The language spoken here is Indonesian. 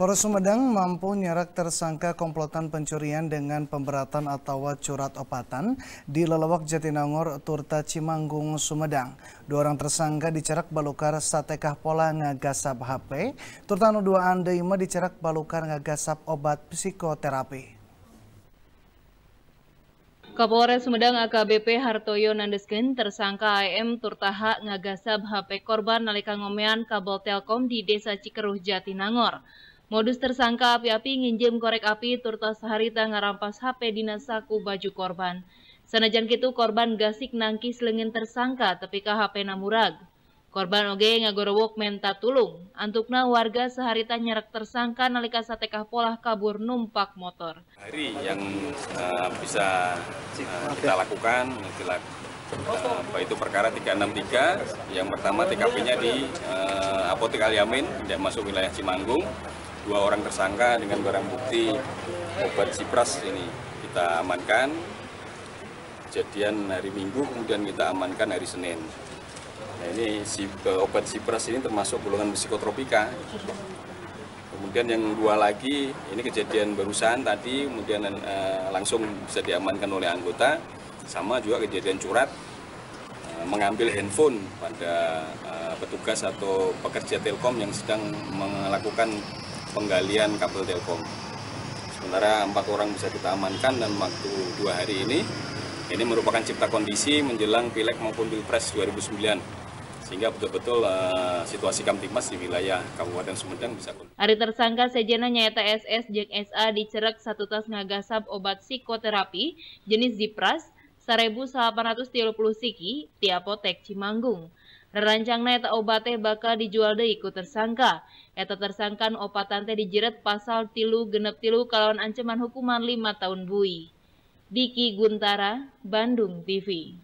Polres Sumedang mampu nyerak tersangka komplotan pencurian dengan pemberatan atau curat opatan di Lelewak Jatinangor, Turta Cimanggung, Sumedang. Dua orang tersangka dicerak balukar satekah pola ngagasap HP, turta dua andeima dicerak balukar ngagasap obat psikoterapi. Kapolres Sumedang AKBP Hartoyo Nandesken tersangka AM turtaha ngagasab HP korban nalika ngomean kabel telkom di Desa Cikeruh Jatinangor. Modus tersangka api-api nginjem korek api turta saharita ngarampas HP dinas saku baju korban. Sanajan kitu korban gasik nangkis lengin tersangka tapi ka HP namurag. Korban oge ngagorowok menta tulung. Antukna warga seharita nyerak tersangka nalika satekah polah kabur numpak motor. Hari yang uh, bisa uh, kita lakukan, kita uh, itu perkara 363. Yang pertama TKP-nya di uh, Apotek Aliamin, tidak masuk wilayah Cimanggung dua orang tersangka dengan barang bukti obat Cipras ini kita amankan. Kejadian hari Minggu kemudian kita amankan hari Senin. Nah ini si obat Cipras ini termasuk golongan psikotropika. Kemudian yang dua lagi ini kejadian barusan tadi kemudian uh, langsung bisa diamankan oleh anggota sama juga kejadian curat. Uh, mengambil handphone pada uh, petugas atau pekerja Telkom yang sedang melakukan penggalian kabel telkom. Sementara empat orang bisa kita amankan dan waktu dua hari ini, ini merupakan cipta kondisi menjelang pileg maupun pilpres 2009 sehingga betul-betul uh, situasi Kamtipmas di wilayah Kabupaten Sumedang bisa kondusif. Hari tersangka sejana nyata SS jeung SA dicerak satu tas ngagasap obat psikoterapi jenis Zipras 1830 siki di apotek Cimanggung. Rerancangna eta obat teh bakal dijual deui ku tersangka. Eta tersangkan opatan teh dijerat pasal tilu genep tilu kalawan ancaman hukuman 5 tahun bui. Diki Guntara, Bandung TV.